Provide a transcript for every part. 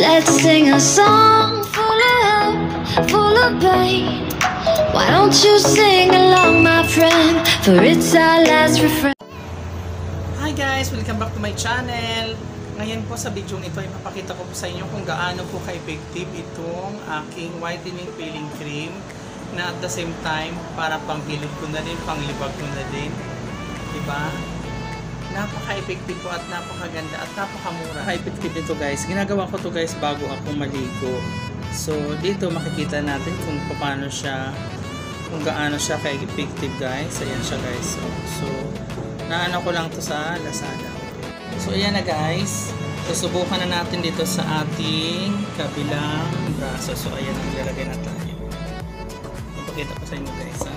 Let's sing a song full of hope, full of pain. Why don't you sing along, my friend? For it's our last refrain. Hi guys! Welcome back to my channel! Ngayon po sa video ito ay mapakita ko po sa inyo kung gaano po ka-effective itong aking whitening peeling cream na at the same time para panghilod ko na din, panglibag ko na din. Diba? Napaka-effective po at napakaganda at napakamura. Napaka-effective ito guys. Ginagawa ko to guys bago ako maligo. So dito makikita natin kung paano siya kung gaano siya ka-effective guys. Ayan siya guys. So, so naano ko lang to sa Lazada. So ayan na guys. Susubukan na natin dito sa ating kabilang braso. So ayan ang lalagay na tayo. Ipakita ko sa inyo guys ha.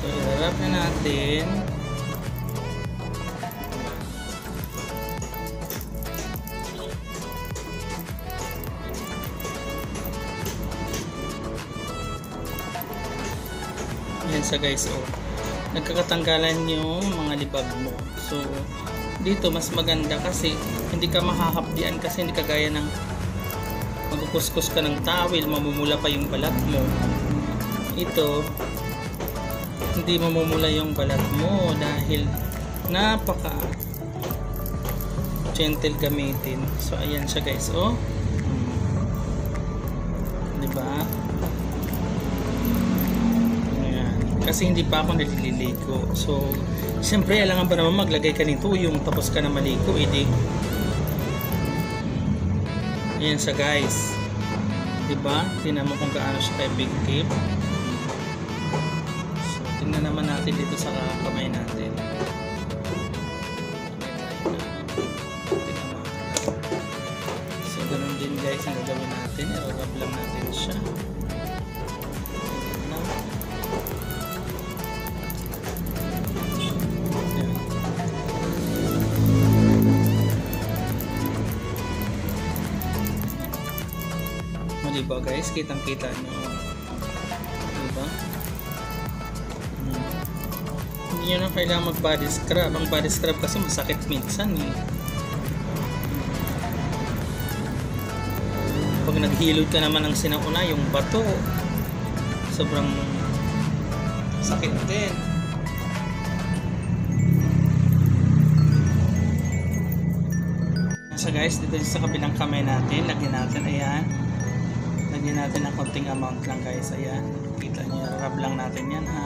So i-wrap na natin. Sa guys oh. Nagkakatanggalan yung mga libag mo. So dito mas maganda kasi hindi ka mahahapdian kasi hindi kagaya ng magkukuskus ka ng tawil, mamumula pa yung balat mo. Ito hindi mamumula yung balat mo dahil napaka gentle gamitin. So ayan siya guys, oh. 'Di kasi hindi pa ako naliligo. So siyempre alangan ba naman maglagay ka nito? Yung tapos ka na maligo edi ayan siya guys. Diba? Tingnan mo kung gaano siya kay big tip. So tingnan naman natin dito sa kamay natin. So ganun din guys ang gagawin natin. I-rub lang natin siya diba guys? Kitang kita nyo. Diba? Hmm. Hindi nyo na kailangan mag body scrub. Ang body scrub kasi masakit minsan eh. Pag naghilod ka naman ng sinauna, yung bato, sobrang sakit din. So guys, dito sa kabilang kamay natin, lagyan natin, ayan lagyan natin ng konting amount lang guys. Ayan. Kita nyo rub lang natin yan ha?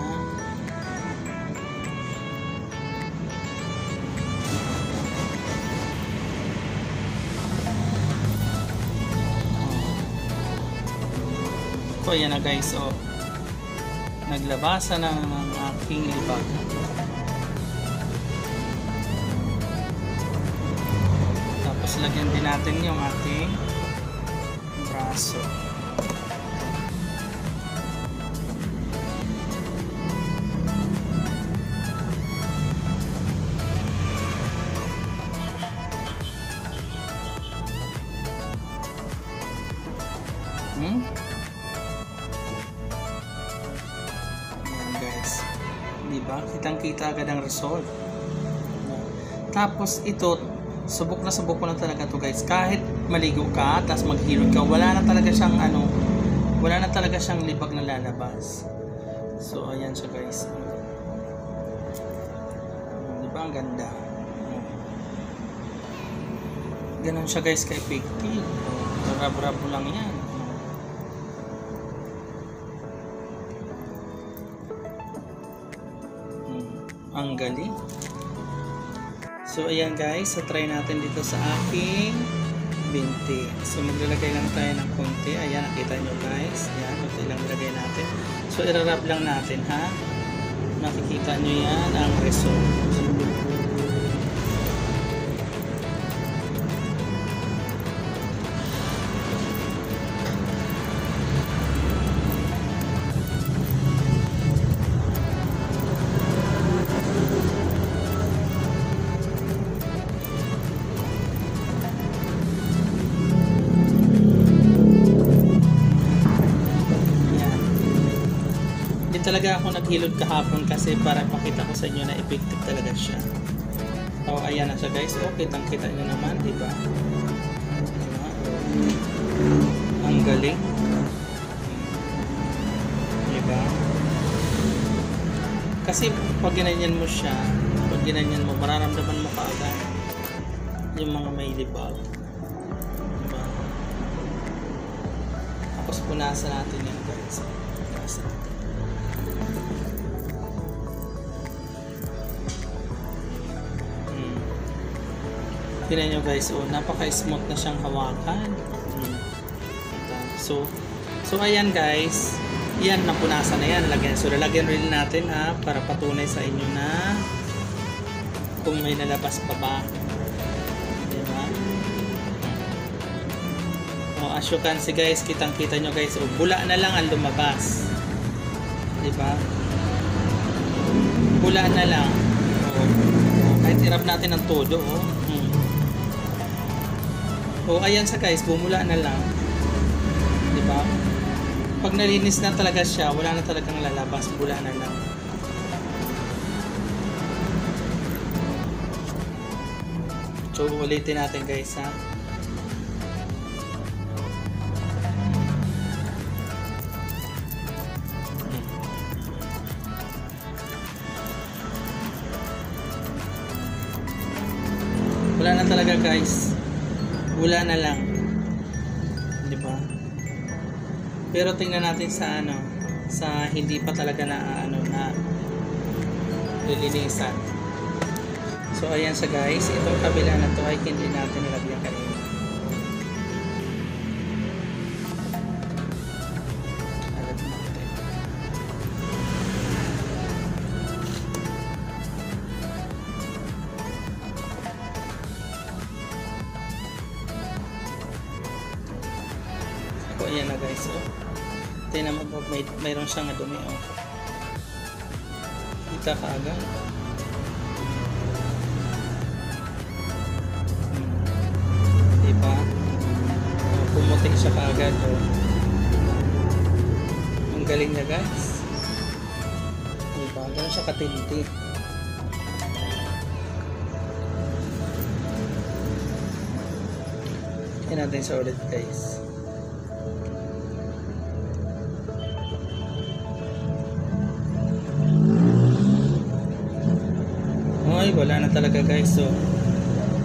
So ayan na guys. So naglabasa na ng aking libag tapos lagyan din natin yung ating braso Diba? Kitang-kita agad ang result. Tapos ito, subok na subok ko na talaga to guys. Kahit maligo ka, tapos maghilod ka, wala na talaga siyang ano, wala na talaga siyang libag na lalabas. So, ayan siya guys. Diba? Ang ganda. Ganon siya guys ka-effective. Rab-rab lang yan. Ang galing. So ayan guys. So try natin dito sa aking binti. So maglalagay lang tayo ng konti. Ayan nakita nyo guys. Ayan konti lang ilagay natin. So irarap lang natin ha? Makikita nyo yan ang result Din talaga ako naghilod kahapon kasi para pakita ko sa inyo na effective talaga siya. Oh, ayan na siya guys. Okay, tangkita nyo naman, di ba? Ang galing. Di? Kasi pag ginanyan mo siya, pag ginanyan mo, mararamdaman mo kaagad yung mga may libag. Diba? Tapos punasan natin yan guys. Tingnan nyo guys, oh, napaka-smooth na siyang hawakan. Hmm. Ito. So, so ayan guys, yan, napunasan na yan. Lagyan. So, lalagyan rin natin ha, para patunay sa inyo na kung may nalabas pa ba. Diba? O, as you can see guys, kitang-kita nyo guys, o, bula na lang ang lumabas. Diba? Bula na lang. O, o, kahit irap natin ang todo, o. O, ayan sa guys, bumula na lang. Diba? Pag nalinis na talaga siya, wala na talagang lalabas, bula na lang. So, ulitin natin guys ha. Wala na talaga guys. Wala na lang. Di ba? Pero tingnan natin sa ano, sa hindi pa talaga na ano na lilinisan. So ayan sa guys, itong kabila na to ay hindi natin nilagyan kanina. So ayan na guys, oh. Tingnan mo pag may, mayroon siyang dumi, oh. Kita ka agad. Diba? Oh, pumutik siya kaagad. Oh. Ang galing niya guys. Diba? Ganun siya katinti. Tingnan natin sa ulit guys. Talaga guys. So,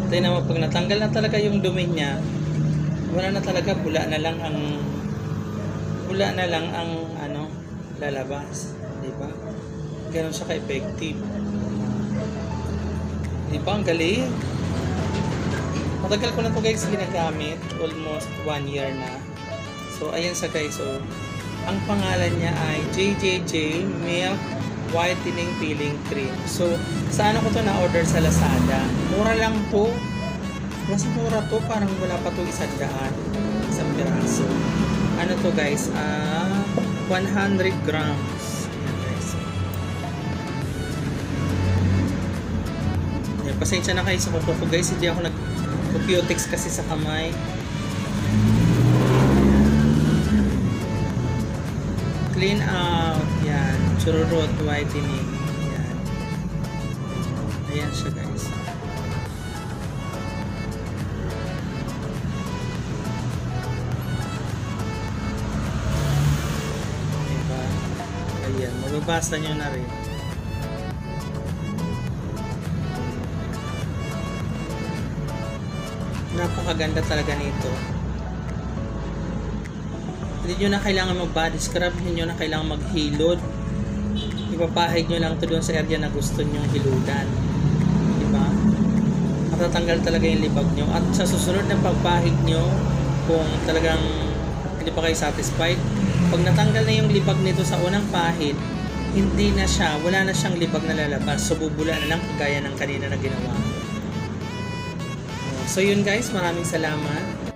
tingnan mo, pag natanggal na talaga yung dumi niya, wala na talaga, bula na lang ang bula na lang ang ano, lalabas. Di ba? Ganon siya ka-effective. Di ba? Ang galing. Matagal ko na to guys ginagamit. Almost one year na. So, ayan sa guys. So, ang pangalan niya ay JJJ Milk Whitening Peeling Cream. So, sa ano ko to na-order sa Lazada. Mura lang to. Mas mura to. Parang wala pa to isang daan. Isang piraso. Ano to guys? Ah, 100 grams. Ayan pasensya na kayo sa kuko ko guys. Hindi ako nag Cutix kasi sa kamay. Clean out. Yan. Chururot whitening. Yan. Ayan siya guys. Diba? Ayan. Mababasa nyo na rin. Napakaganda talaga nito. Hindi nyo na kailangan mag-body scrub, hindi nyo na kailangan maghilod. Ipapahid nyo lang to doon sa area na gusto nyong hiludan. Diba? Matatanggal talaga yung libag nyo. At sa susunod na pagpahid nyo, kung talagang hindi pa kayo satisfied, pag natanggal na yung libag nito sa unang pahid, hindi na siya, wala na siyang libag na lalabas. So, bubula na lang kagaya ng kanina na ginawa. So, yun guys, maraming salamat.